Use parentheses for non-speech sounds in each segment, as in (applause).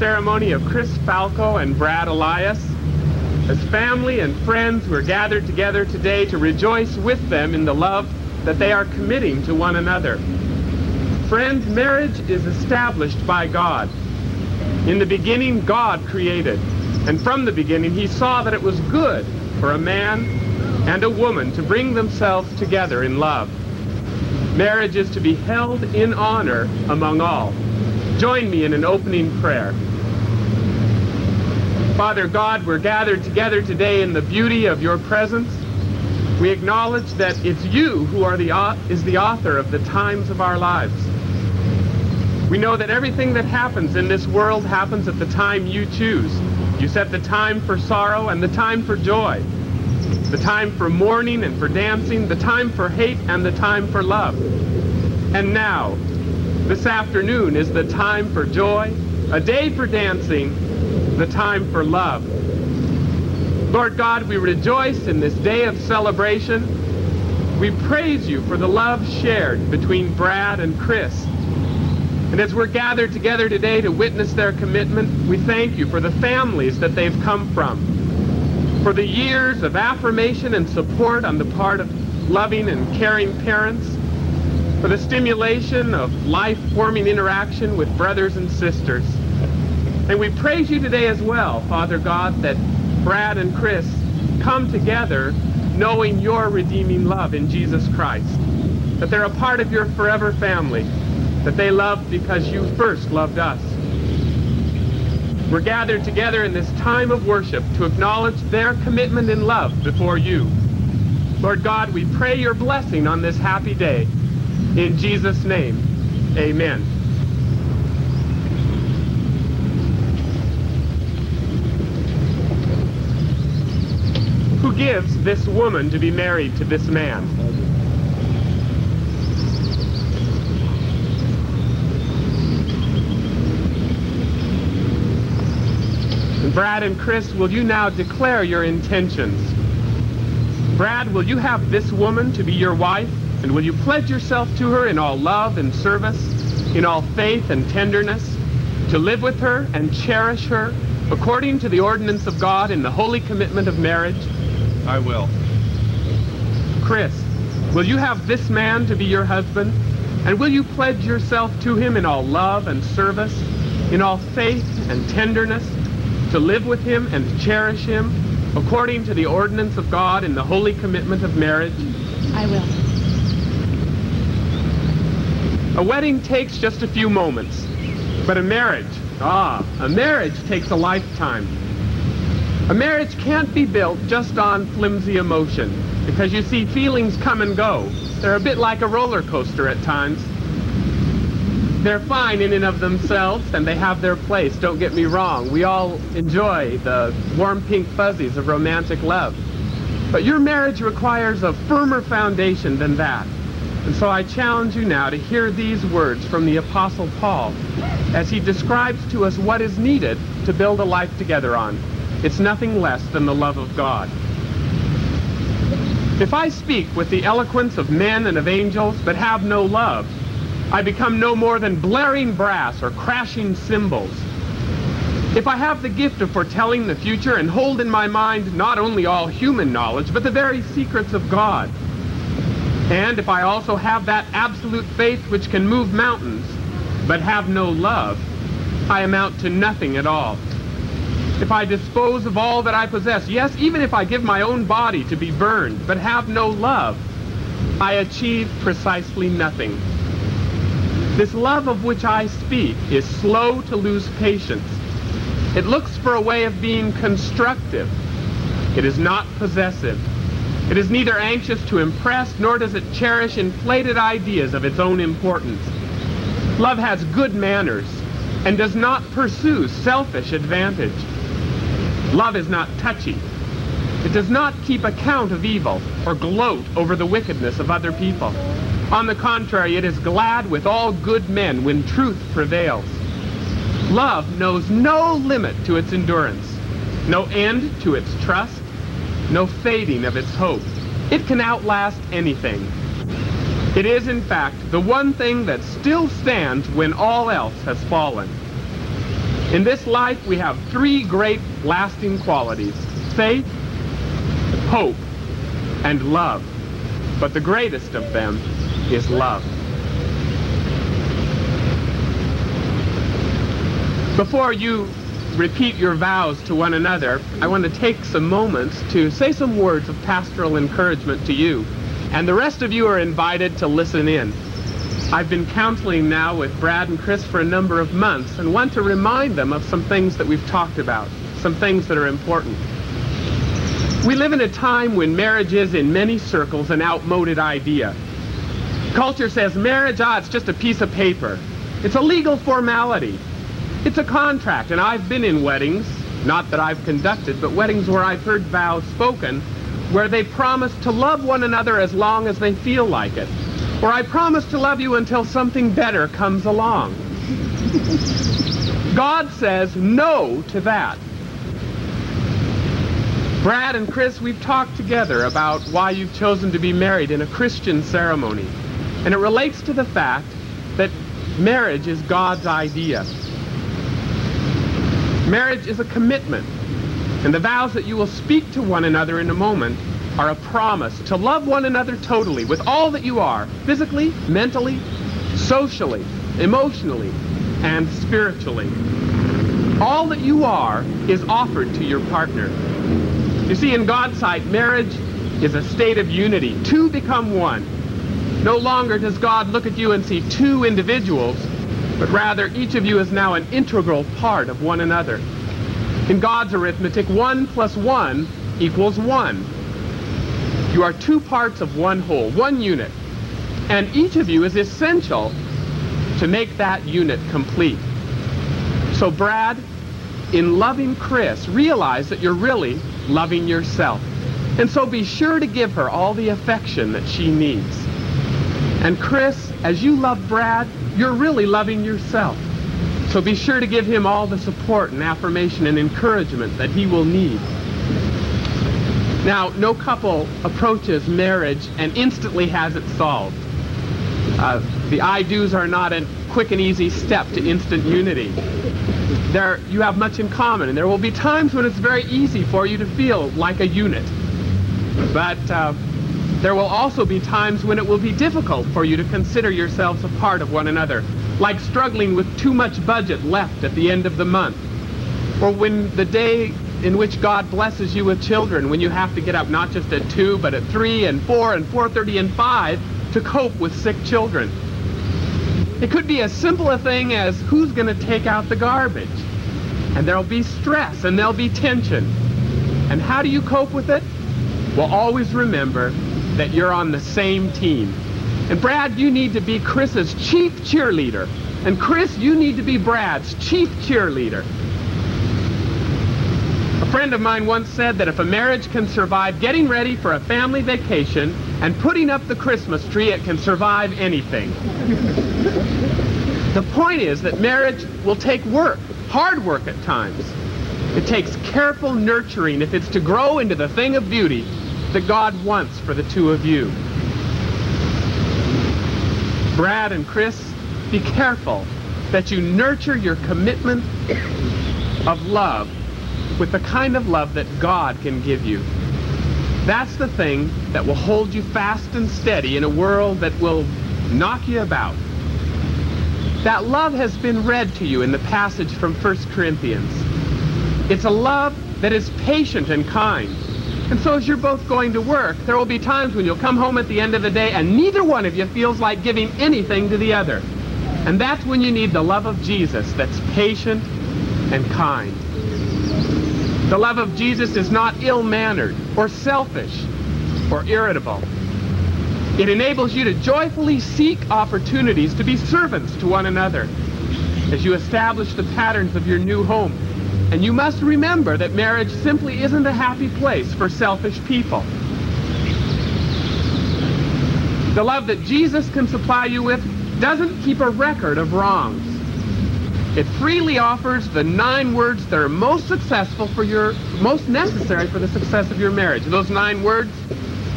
ceremony of Chris Falco and Brad Elias. As family and friends, we're gathered together today to rejoice with them in the love that they are committing to one another. Friends, marriage is established by God. In the beginning, God created, and from the beginning, he saw that it was good for a man and a woman to bring themselves together in love. Marriage is to be held in honor among all. Join me in an opening prayer. Father God, we're gathered together today in the beauty of your presence. We acknowledge that it's you who are the, is the author of the times of our lives. We know that everything that happens in this world happens at the time you choose. You set the time for sorrow and the time for joy the time for mourning and for dancing, the time for hate and the time for love. And now, this afternoon is the time for joy, a day for dancing, the time for love. Lord God, we rejoice in this day of celebration. We praise you for the love shared between Brad and Chris. And as we're gathered together today to witness their commitment, we thank you for the families that they've come from for the years of affirmation and support on the part of loving and caring parents. for the stimulation of life-forming interaction with brothers and sisters. And we praise you today as well, Father God, that Brad and Chris come together knowing your redeeming love in Jesus Christ, that they're a part of your forever family, that they love because you first loved us. We're gathered together in this time of worship to acknowledge their commitment and love before you. Lord God, we pray your blessing on this happy day. In Jesus' name, amen. Gives this woman to be married to this man? Brad and Chris, will you now declare your intentions? Brad, will you have this woman to be your wife? And will you pledge yourself to her in all love and service, in all faith and tenderness, to live with her and cherish her according to the ordinance of God in the holy commitment of marriage? I will. Chris, will you have this man to be your husband? And will you pledge yourself to him in all love and service, in all faith and tenderness, to live with him and to cherish him according to the ordinance of God in the holy commitment of marriage? I will. A wedding takes just a few moments, but a marriage, ah, a marriage takes a lifetime. A marriage can't be built just on flimsy emotion, because you see, feelings come and go. They're a bit like a roller coaster at times. They're fine in and of themselves, and they have their place, don't get me wrong. We all enjoy the warm pink fuzzies of romantic love. But your marriage requires a firmer foundation than that. And so I challenge you now to hear these words from the Apostle Paul as he describes to us what is needed to build a life together on. It's nothing less than the love of God. If I speak with the eloquence of men and of angels, but have no love, I become no more than blaring brass or crashing cymbals. If I have the gift of foretelling the future and hold in my mind not only all human knowledge, but the very secrets of God, and if I also have that absolute faith which can move mountains, but have no love, I amount to nothing at all. If I dispose of all that I possess, yes, even if I give my own body to be burned, but have no love, I achieve precisely nothing. This love of which I speak is slow to lose patience. It looks for a way of being constructive. It is not possessive. It is neither anxious to impress, nor does it cherish inflated ideas of its own importance. Love has good manners and does not pursue selfish advantage. Love is not touchy. It does not keep account of evil or gloat over the wickedness of other people. On the contrary, it is glad with all good men when truth prevails. Love knows no limit to its endurance, no end to its trust, no fading of its hope. It can outlast anything. It is, in fact, the one thing that still stands when all else has fallen. In this life, we have three great lasting qualities faith, hope, and love. But the greatest of them is love. Before you repeat your vows to one another, I want to take some moments to say some words of pastoral encouragement to you. And the rest of you are invited to listen in. I've been counseling now with Brad and Chris for a number of months and want to remind them of some things that we've talked about, some things that are important. We live in a time when marriage is, in many circles, an outmoded idea. Culture says marriage, ah, it's just a piece of paper. It's a legal formality. It's a contract, and I've been in weddings, not that I've conducted, but weddings where I've heard vows spoken, where they promise to love one another as long as they feel like it. Or I promise to love you until something better comes along. God says no to that. Brad and Chris, we've talked together about why you've chosen to be married in a Christian ceremony. And it relates to the fact that marriage is God's idea. Marriage is a commitment. And the vows that you will speak to one another in a moment are a promise to love one another totally with all that you are, physically, mentally, socially, emotionally, and spiritually. All that you are is offered to your partner. You see, in God's sight, marriage is a state of unity. Two become one. No longer does God look at you and see two individuals, but rather each of you is now an integral part of one another. In God's arithmetic, one plus one equals one. You are two parts of one whole, one unit. And each of you is essential to make that unit complete. So Brad, in loving Chris, realize that you're really loving yourself. And so be sure to give her all the affection that she needs. And Chris, as you love Brad, you're really loving yourself. So be sure to give him all the support and affirmation and encouragement that he will need. Now, no couple approaches marriage and instantly has it solved. Uh, the I-do's are not a quick and easy step to instant unity. There, you have much in common, and there will be times when it's very easy for you to feel like a unit. But uh, there will also be times when it will be difficult for you to consider yourselves a part of one another, like struggling with too much budget left at the end of the month, or when the day in which God blesses you with children, when you have to get up not just at 2, but at 3 and 4 and 4.30 and 5 to cope with sick children. It could be as simple a thing as who's going to take out the garbage. And there'll be stress and there'll be tension. And how do you cope with it? Well, always remember that you're on the same team. And Brad, you need to be Chris's chief cheerleader. And Chris, you need to be Brad's chief cheerleader. A friend of mine once said that if a marriage can survive getting ready for a family vacation and putting up the Christmas tree, it can survive anything. the point is that marriage will take work, hard work at times. It takes careful nurturing if it's to grow into the thing of beauty that God wants for the two of you. Brad and Chris, be careful that you nurture your commitment of love with the kind of love that God can give you. That's the thing that will hold you fast and steady in a world that will knock you about. That love has been read to you in the passage from 1 Corinthians. It's a love that is patient and kind. And so as you're both going to work, there will be times when you'll come home at the end of the day and neither one of you feels like giving anything to the other. And that's when you need the love of Jesus that's patient and kind. The love of Jesus is not ill-mannered or selfish or irritable. It enables you to joyfully seek opportunities to be servants to one another as you establish the patterns of your new home and you must remember that marriage simply isn't a happy place for selfish people. The love that Jesus can supply you with doesn't keep a record of wrongs. It freely offers the nine words that are most successful for your, most necessary for the success of your marriage. Those nine words,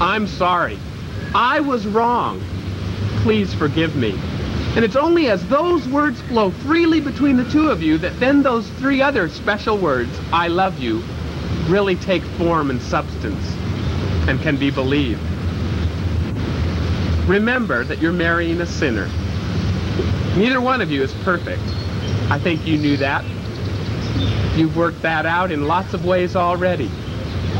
I'm sorry. I was wrong. Please forgive me. And it's only as those words flow freely between the two of you that then those three other special words, I love you, really take form and substance and can be believed. Remember that you're marrying a sinner. Neither one of you is perfect. I think you knew that. You've worked that out in lots of ways already.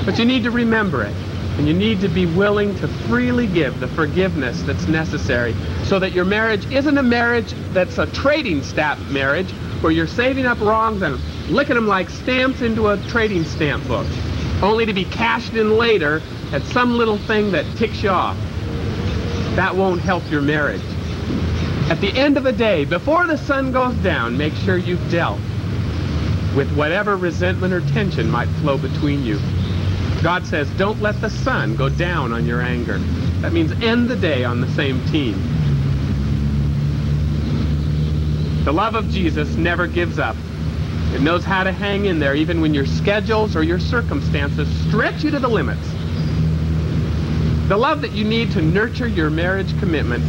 But you need to remember it. And you need to be willing to freely give the forgiveness that's necessary so that your marriage isn't a marriage that's a trading stamp marriage where you're saving up wrongs and licking them like stamps into a trading stamp book, only to be cashed in later at some little thing that ticks you off. That won't help your marriage. At the end of the day, before the sun goes down, make sure you've dealt with whatever resentment or tension might flow between you. God says, don't let the sun go down on your anger. That means end the day on the same team. The love of Jesus never gives up. It knows how to hang in there even when your schedules or your circumstances stretch you to the limits. The love that you need to nurture your marriage commitment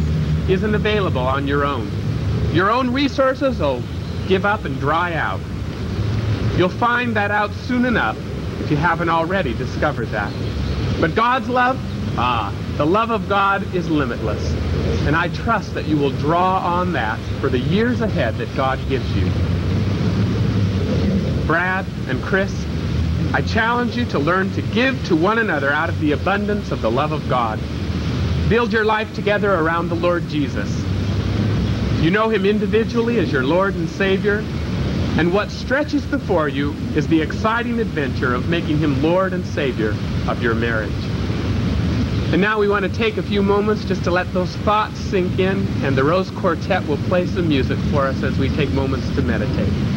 isn't available on your own. Your own resources will give up and dry out. You'll find that out soon enough if you haven't already discovered that. But God's love, ah, the love of God is limitless. And I trust that you will draw on that for the years ahead that God gives you. Brad and Chris, I challenge you to learn to give to one another out of the abundance of the love of God. Build your life together around the Lord Jesus. You know him individually as your Lord and Savior, and what stretches before you is the exciting adventure of making him Lord and Savior of your marriage. And now we want to take a few moments just to let those thoughts sink in, and the Rose Quartet will play some music for us as we take moments to meditate.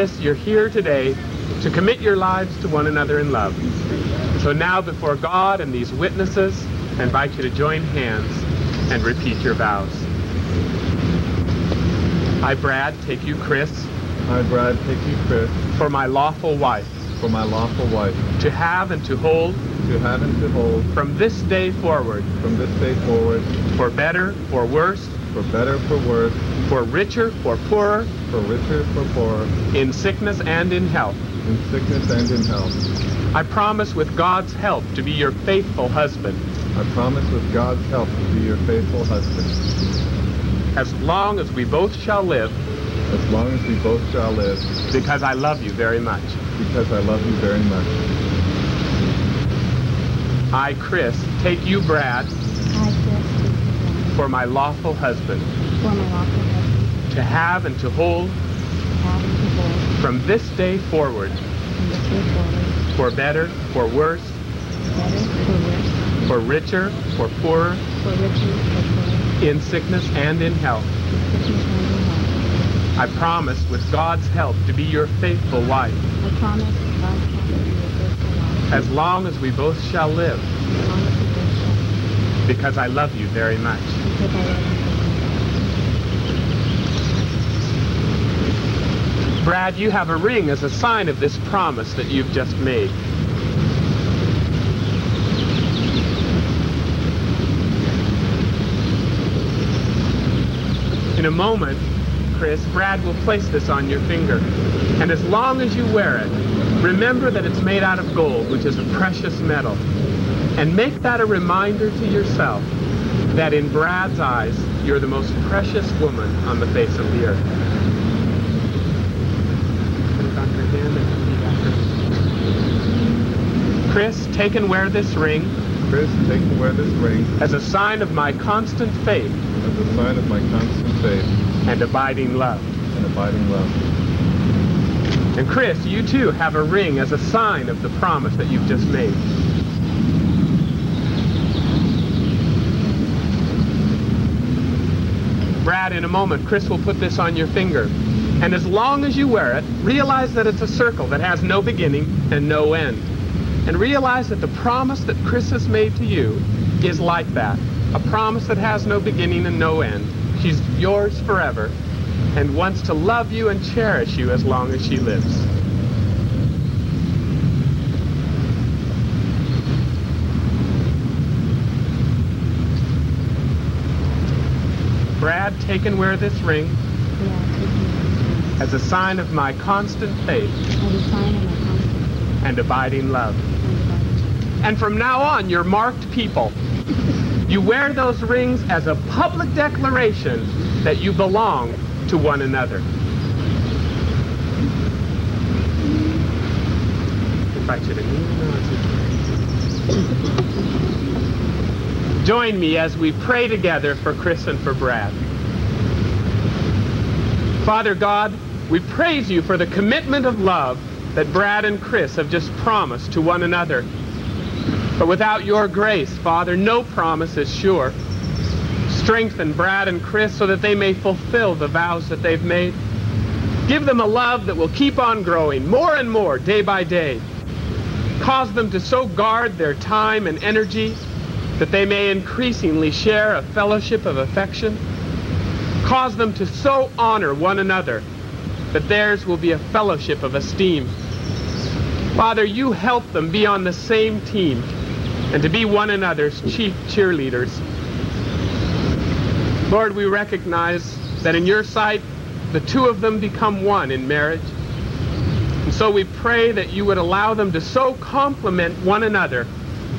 You're here today to commit your lives to one another in love. So now, before God and these witnesses, I invite you to join hands and repeat your vows. I, Brad, take you, Chris, I, Brad, take you, Chris, for my lawful wife, for my lawful wife, to have and to hold. To have and to hold. From this day forward, from this day forward, for better, for worse, for better, for worse, for richer, for poorer, for richer, for poorer, in sickness and in health. in sickness and in health. I promise with God's help to be your faithful husband, I promise with God's help to be your faithful husband, as long as we both shall live, as long as we both shall live, because I love you very much. because I love you very much. I, Chris, take you, Brad, I, Chris, for my lawful husband, for my lawful husband, to have and to hold from this day forward, for better, for worse, for richer, for poorer, in sickness and in health. I promise with God's help to be your faithful wife, as long as we both shall live, because I love you very much. because I love you very much. Brad, you have a ring as a sign of this promise that you've just made. In a moment, Chris, Brad will place this on your finger. And as long as you wear it, Remember that it's made out of gold, which is a precious metal. And make that a reminder to yourself that in Brad's eyes, you're the most precious woman on the face of the earth. Put it on your hand and repeat after me. Chris, take and wear this ring Chris, take and wear this ring as a sign of my constant faith as a sign of my constant faith and abiding love. and abiding love. And Chris, you too have a ring as a sign of the promise that you've just made. Brad, in a moment, Chris will put this on your finger. And as long as you wear it, realize that it's a circle that has no beginning and no end. And realize that the promise that Chris has made to you is like that. A promise that has no beginning and no end. She's yours forever and wants to love you and cherish you as long as she lives. Brad, take and wear this ring Brad, take and wear this as a sign of my constant faith and abiding love. and from now on, you're marked people. You wear those rings as a public declaration that you belong to one another. Invite you to Join me as we pray together for Chris and for Brad. Father God, we praise you for the commitment of love that Brad and Chris have just promised to one another. But without your grace, Father, no promise is sure. Strengthen Brad and Chris so that they may fulfill the vows that they've made. Give them a love that will keep on growing more and more day by day. Cause them to so guard their time and energy that they may increasingly share a fellowship of affection. Cause them to so honor one another that theirs will be a fellowship of esteem. Father, you help them be on the same team and to be one another's chief cheerleaders. Lord, we recognize that in your sight, the two of them become one in marriage. And so we pray that you would allow them to so complement one another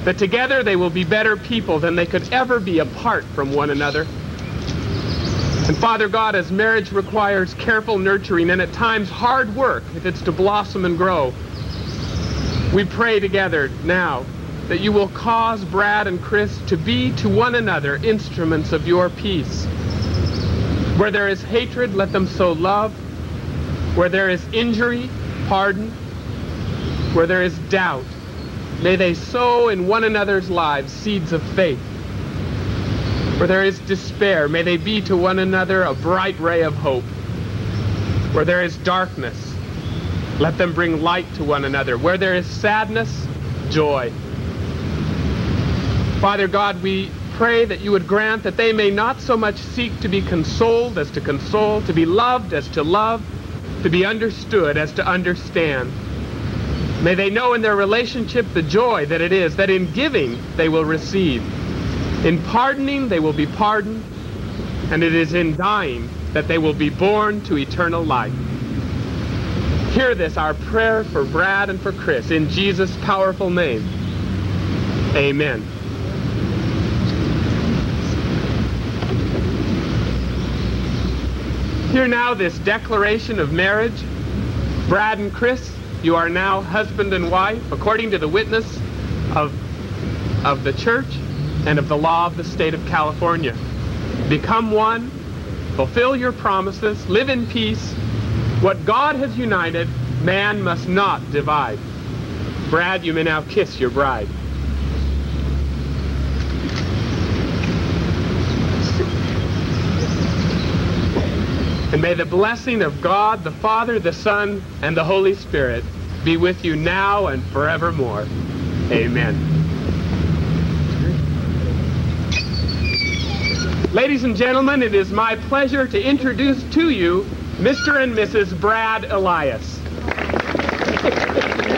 that together they will be better people than they could ever be apart from one another. And Father God, as marriage requires careful nurturing and at times hard work if it's to blossom and grow, we pray together now that you will cause Brad and Chris to be to one another instruments of your peace. Where there is hatred, let them sow love. Where there is injury, pardon. Where there is doubt, may they sow in one another's lives seeds of faith. Where there is despair, may they be to one another a bright ray of hope. Where there is darkness, let them bring light to one another. Where there is sadness, joy. Father God, we pray that you would grant that they may not so much seek to be consoled as to console, to be loved as to love, to be understood as to understand. May they know in their relationship the joy that it is that in giving they will receive. In pardoning they will be pardoned, and it is in dying that they will be born to eternal life. Hear this, our prayer for Brad and for Chris, in Jesus' powerful name. Amen. Hear now this declaration of marriage. Brad and Chris, you are now husband and wife according to the witness of, of the church and of the law of the state of California. Become one, fulfill your promises, live in peace. What God has united, man must not divide. Brad, you may now kiss your bride. And may the blessing of God, the Father, the Son, and the Holy Spirit be with you now and forevermore. Amen. Ladies and gentlemen, it is my pleasure to introduce to you Mr. and Mrs. Brad Elias. (laughs)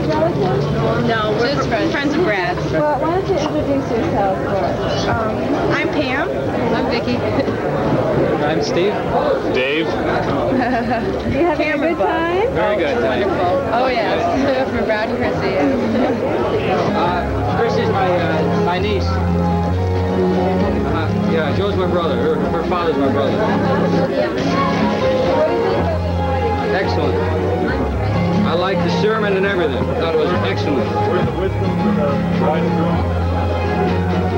you relatives? No, we're Just friends. friends of Brad's. Well, why don't you introduce yourself for us? Um, I'm Pam. I'm Vicky. I'm Steve. Dave. (laughs) you having a good time? Very good time. Oh, yes. (laughs) for Brad and Chrissy. Uh, Chrissy's my uh, my niece. Uh, yeah, Joe's my brother. Her, her father's my brother. Excellent. I liked the sermon and everything. I thought it was excellent.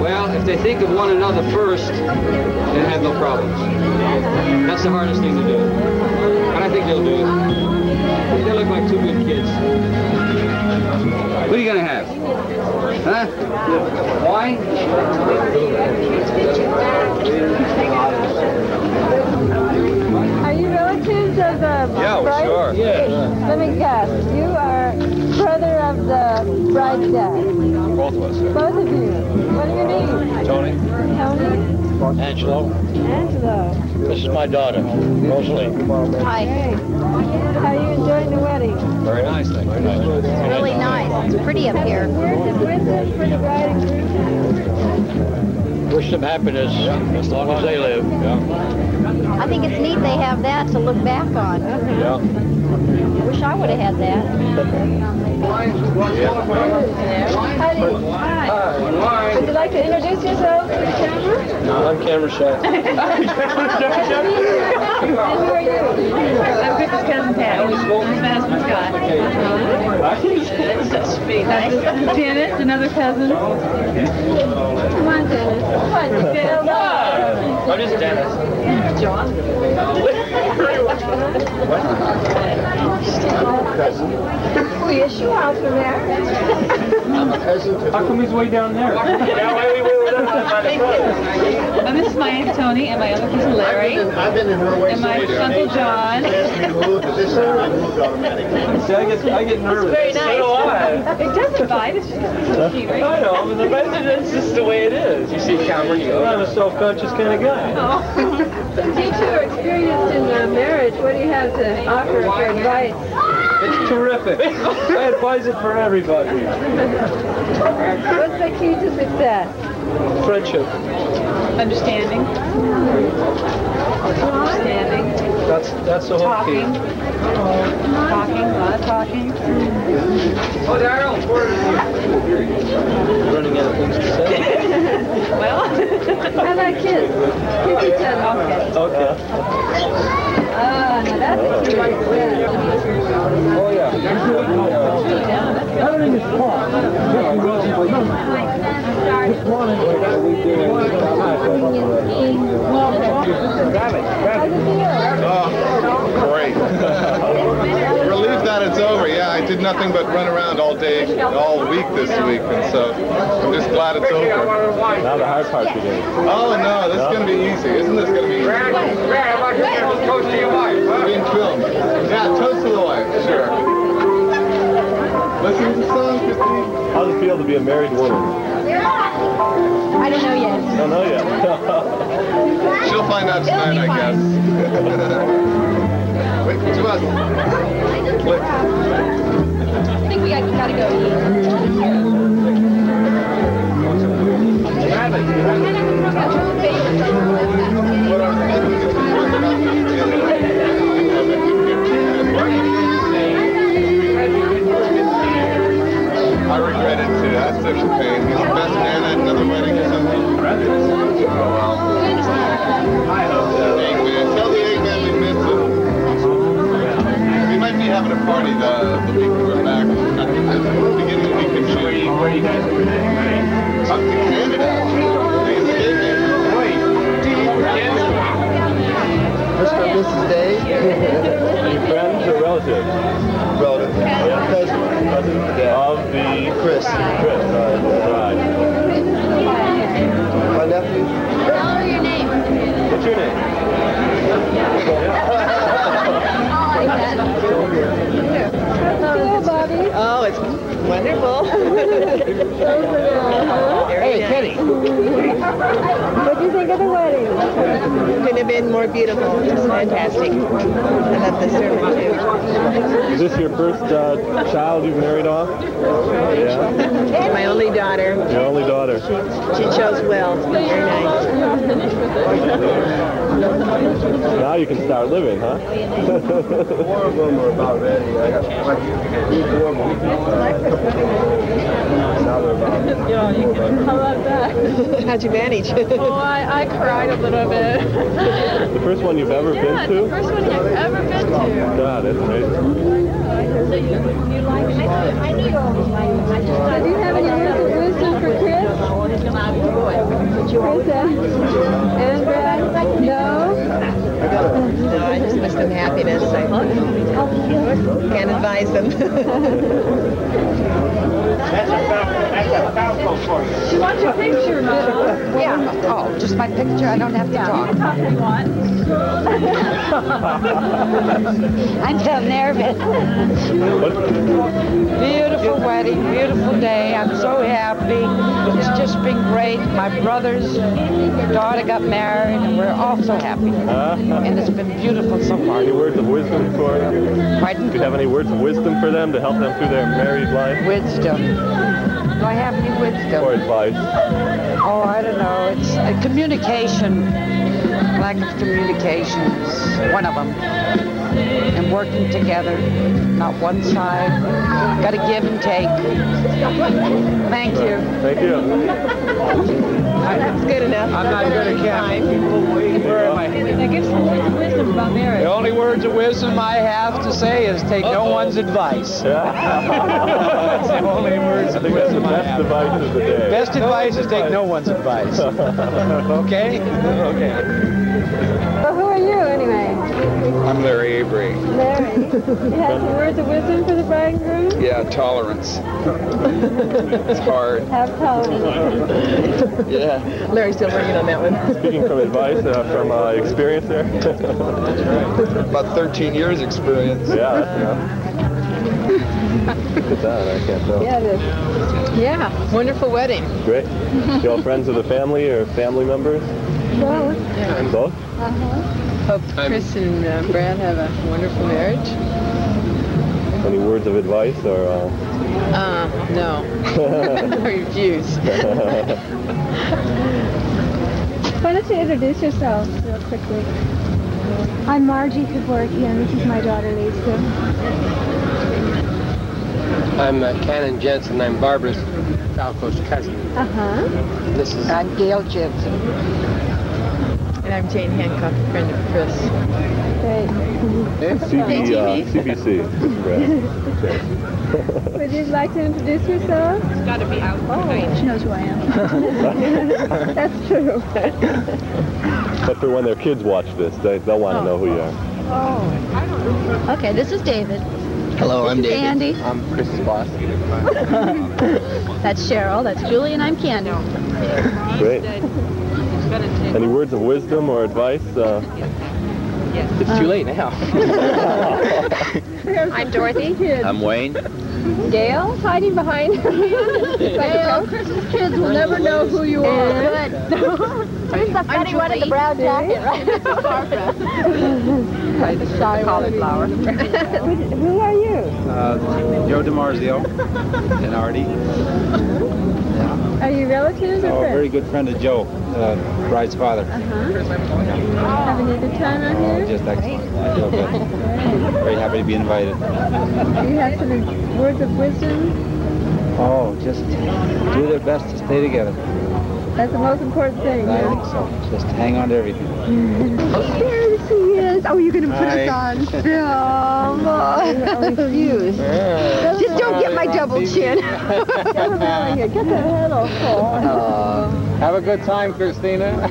Well, if they think of one another first, they have no problems. That's the hardest thing to do. And I think they'll do it. They look like two good kids. What are you going to have? Huh? Wine? Are of the Yeah, we bride? sure. Yeah. Let me guess. You are brother of the bride's dad. Both of us. Both of you. What are your names? Tony. Tony? Angelo, Angelo. this is my daughter, Rosalie. Hi. Hey. How are you enjoying the wedding? Very nice, thank you. Really nice. It's pretty up here. Where's the wisdom for the bride and groom? Wish them happiness as long as they live. I think it's neat they have that to look back on. Yeah. Wish I would have had that. Hi. Would you like to introduce yourself to the camera? No, I'm camera shy. (laughs) and who are you? I'm Chris's cousin Patty. I'm my husband Scott. That's Dennis, another cousin. Come on, Dennis. Come on, stand up. I'm just Dennis. John. What? Oh, yes, you are from there. I'm a peasant. How come he's way down there? And this is my Aunt Tony and my other cousin Larry. I've been in her way. And my Uncle John. See, I get, I get nervous. Very nice. It doesn't bite, it's just it's cute, right? I know, but the that's just the way it is. You see camera, you go. I'm a self-conscious kind of guy. Since you two are experienced in uh, marriage, what do you have to offer for advice? It's terrific. I advise it for everybody. What's the key to success? Friendship. Understanding. Understanding. That's that's the whole key. Talking. Talking. A lot of talking. Oh, Daryl. Running out of things to say. (laughs) Well. How about kiss? Kiss each other. Okay. Now that's to success. Oh yeah. Everything is Oh, great. Relieved that it's over. Yeah, I did nothing but run around all day, all week this week, and so I'm just glad it's over. Now the hard part begins. Oh no, this is gonna be easy. Isn't this gonna be easy? Being filmed. To be a married woman? I don't know yet. I don't know yet. (laughs) She'll find out tonight, I guess. (laughs) Wait, to us. Click. I think we got, gotta go What I was thinking I regret it too. That's such a pain. He's the best man at another wedding or something. Oh well. Eggman. Tell the Eggman we miss him. We might be having a party the, the week we're back. At the beginning of the week in June. Where are you guys going? Up to Canada. Thanksgiving. Mr. and Mrs. Day. Are you friends or relatives? Relative. Yeah. Cousin. Cousin of the Chris. Chris. Uh, right. My nephew. What's your name? (laughs) Hello, Bobby. Oh, it's wonderful. (laughs) Hey, Kenny. What do you think of the wedding? Couldn't have been more beautiful. Just fantastic. I love the sermon too. Is this your first uh, child you've married off? Yeah. My only daughter. Your only daughter. She chose well. Very nice. Now you can start living, huh? Four of them are about ready. I got like three, four of them. Now they're about. How about that? How'd you manage? (laughs) Oh, I, I cried a little bit. the first one you've ever yeah, been the to? first one I've ever been to. God, that's amazing. i Do you have any words of wisdom for Chris? Chris uh, and, and Brad? No? No, I just wish them happiness. I can't advise them. (laughs) She wants your picture, Mom. Yeah. Oh, just my picture. I don't have to talk. If you want. (laughs) I'm so nervous. Beautiful wedding, beautiful day. I'm so happy. It's just been great. My brother's daughter got married, and we're all so happy. Uh-huh. And it's been beautiful so far. Any words of wisdom for? Pardon? Do you have any words of wisdom for them to help them through their married life Wisdom. Do I have any wisdom? or advice? Oh, I don't know. It's uh, communication. Lack of communication is one of them. And working together, not one side. Got to give and take. Thank you. Thank you. That's good enough. I'm not good at catching people. Where am I? Now give some words of wisdom about marriage. The only words of wisdom I have to say is take no one's advice. (laughs) That's the only words of think that's the wisdom I best have. advice of the day. Best advice is take no one's advice. (laughs) Okay? Okay. Well, who are you anyway? I'm Larry Avery. Larry. You have some words of wisdom for the bride and groom? Yeah, tolerance. it's hard. Have tolerance. Yeah. Larry's still working on that one. Speaking from advice, uh, from uh, experience there. About 13 years experience. yeah, that's enough. (laughs) Look at that, I can't tell. Yeah, it is. Yeah, wonderful wedding. Great. You all friends of the family or family members? Both. Both? Uh-huh. Hope Chris and uh, Brad have a wonderful marriage. Any words of advice or? Uh... Uh, no. (laughs) I refuse. Why don't you introduce yourself real quickly? I'm Margie Kevorkian. This is my daughter Lisa. I'm uh, Canon Jensen. I'm Barbara's Falco's cousin. Uh huh. This is I'm Gail Jensen. And I'm Jane Hancock, a friend of Chris. Great. CB, uh, CBC. (laughs) Would you like to introduce yourself? It's got to be out. Oh, she knows who I am. (laughs) That's true. But for when their kids watch this, they, they'll want to know who you are. Oh. I don't know. Okay, this is David. Hello, I'm This is David. Andy. I'm Chris's boss. (laughs) That's Cheryl. That's Julie, and I'm Candy. Great. Any words of wisdom or advice? Uh, It's too late now. (laughs) I'm Dorothy. I'm Wayne. Gail, hiding behind her. (laughs) Gail, Chris's kids will never know who you are. Who's (laughs) the funny one in the brown jacket, right? the shy cauliflower. who are you? Uh, Joe DiMarzio and Artie. Are you relatives or Oh, friends? very good friend of Joe, uh, bride's father. Uh-huh. Having a good time out Oh, here? just excellent. Real good. (laughs) Very happy to be invited. Do you have some words of wisdom? Oh, just do their best to stay together. That's the most important thing. I yeah. think so. Just hang on to everything. (laughs) There. Oh, you're going to put Hi. us on (laughs) film. (laughs) Refuse. Just don't get my double chin. Get him out of here. Get the head off. Oh. Have a good time, Christina.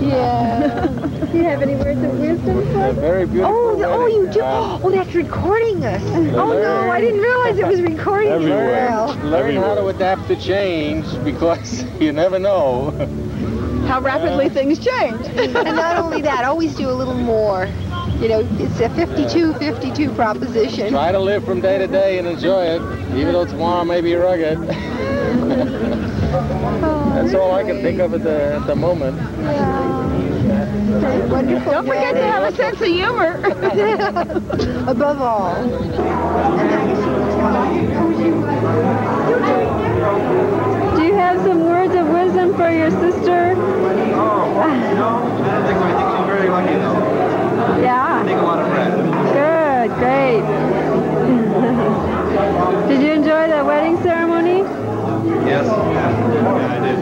Yeah. Do you have any words of wisdom for us? Very beautiful. Oh, the- oh, you do. Uh, Oh, that's recording us. Oh no, I didn't realize it was recording you. Well, Learn how to adapt to change because (laughs) you never know. How rapidly things change. and not only that, always do a little more. You know, it's a 52-52 proposition. Try to live from day to day and enjoy it, even though tomorrow may be rugged. (laughs) That's all I can think of at the, at the moment. Wonderful. Don't forget to have a sense of humor. (laughs) Above all. do you have some words of wisdom for your sister? Oh, no. I think, I think she's very lucky though. Yeah. Take a lot of bread. Good, great. (laughs) Did you enjoy the wedding ceremony? Yes. Yeah, I did.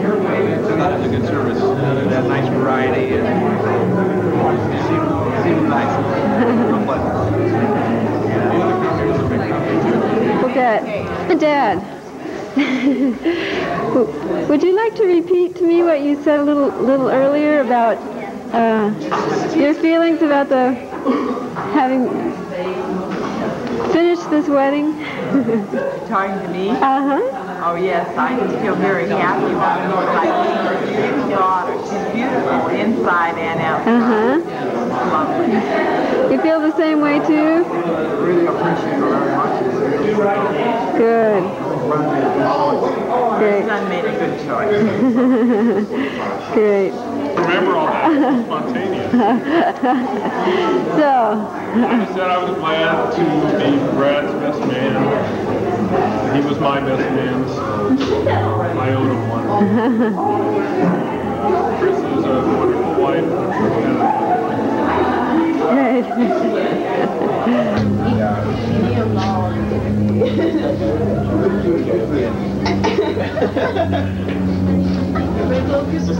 That was a good service. Uh, that nice variety and it seemed, seemed nice. Real pleasant. Okay. Dad. (laughs) Would you like to repeat to me what you said a little little earlier about uh, your feelings about the having finished this wedding? (laughs) Talking to me? Uh-huh. Oh, yes, I just feel very happy about it. I see your daughter. She's beautiful inside and outside. Uh-huh. Lovely. You feel the same way too? Really appreciate her very much. Good. Great. Son made a good choice. Great. Remember all that. Spontaneous. (laughs) so. I said I was glad to be Brad's best man. He was my best man. so I owed him one. (laughs) Chris is a wonderful wife. To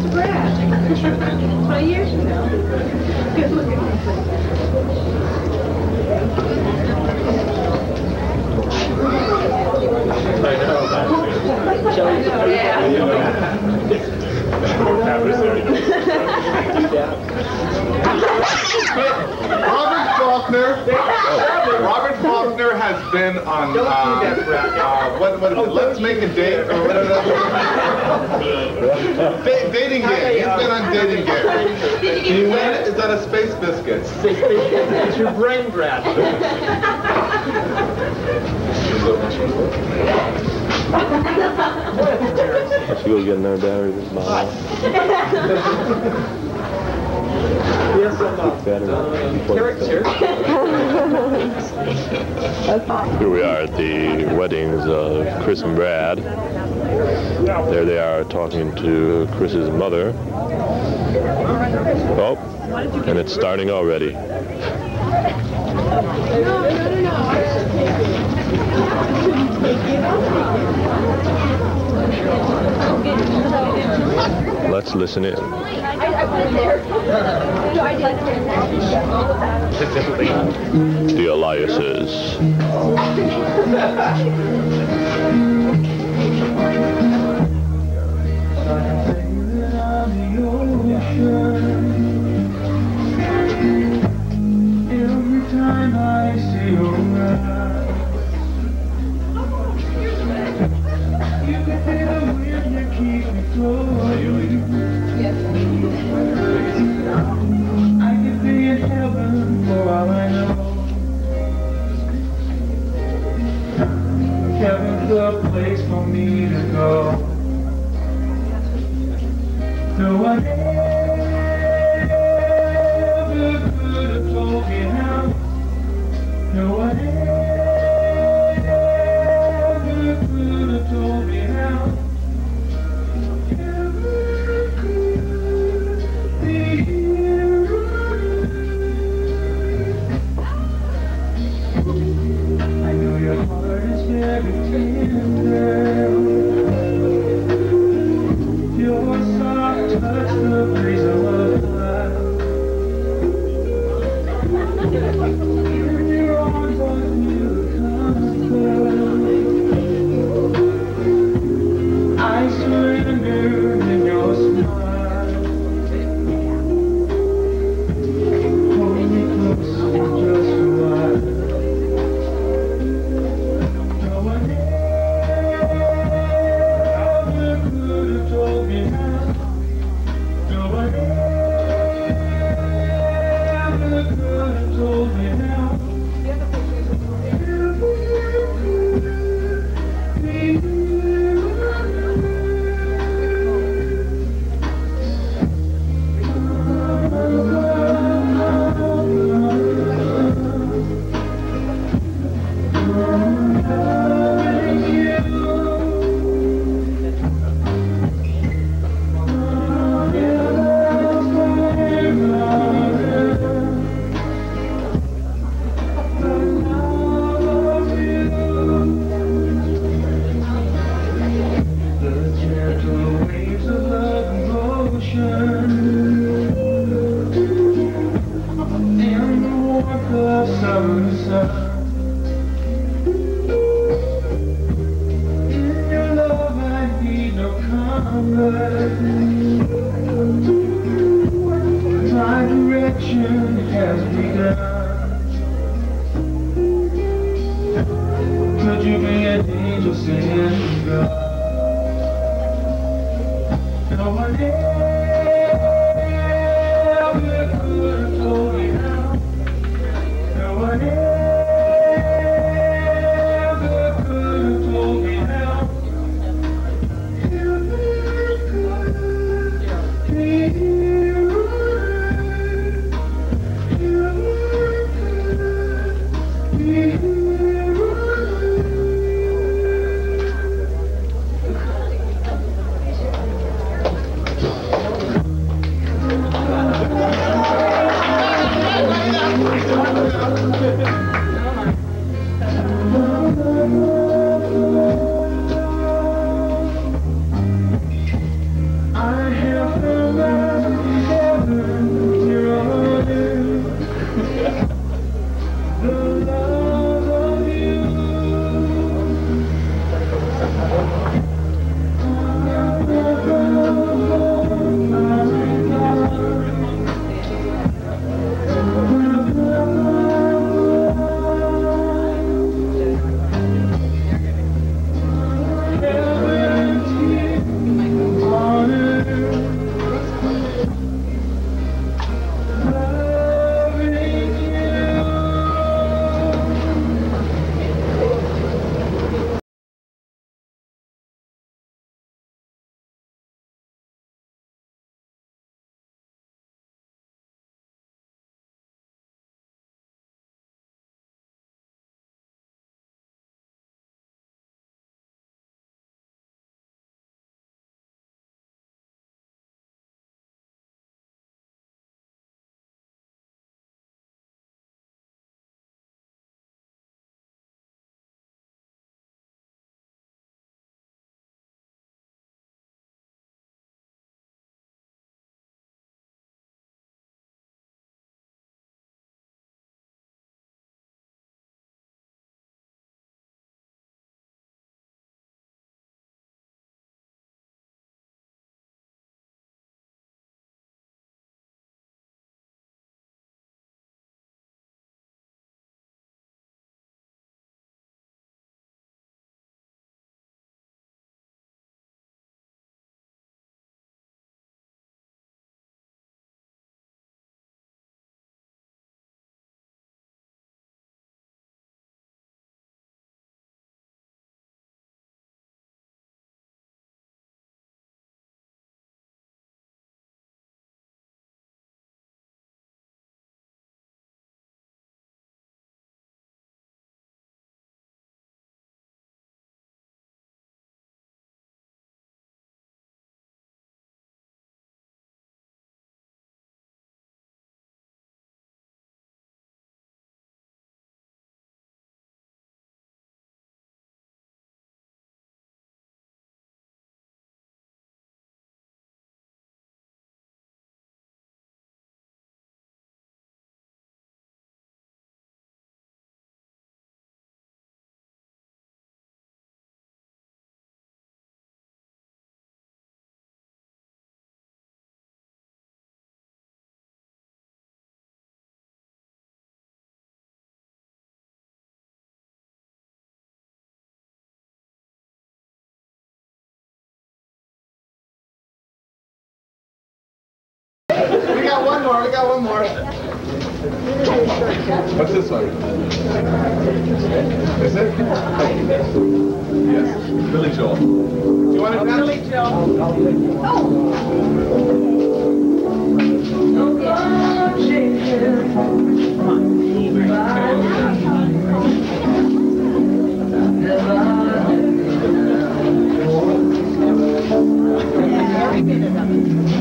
Brad. 20 years from now. Good looking. Robert Faulkner. Robert Faulkner has been on uh, uh, what, what is it? Let's make a date or whatever. Da- dating game. He's been on dating game. (laughs) You win? Is that a space biscuit? It's your brain, Brad. (laughs) she goes get another battery this mom. Yes, I'm not. Uh, Here we are at the weddings of Chris and Brad. There they are talking to Chris's mother. Oh, and it's starting already. Let's listen in. The Eliases. Every time I see you Heaven's the place for me to go. No one ever could have told me how. No one one more. We got one more. What's this one? Is it? Yes. Billy Joel. Do you want to? Billy Joel. Oh.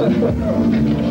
ハハハハ!